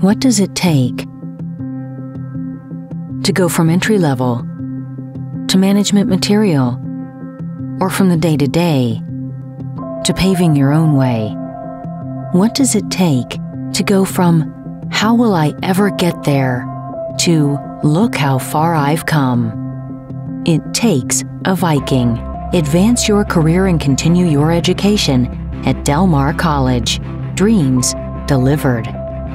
What does it take to go from entry level to management material, or from the day to day to paving your own way? What does it take to go from how will I ever get there to look how far I've come? It takes a Viking. Advance your career and continue your education at Del Mar College. Dreams delivered.